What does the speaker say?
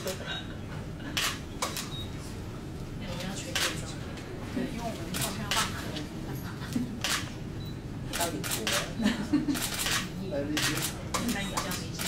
对，我们要穿运装。对，因为我们后面要办，可能比较比较灵活，但是，叫明星。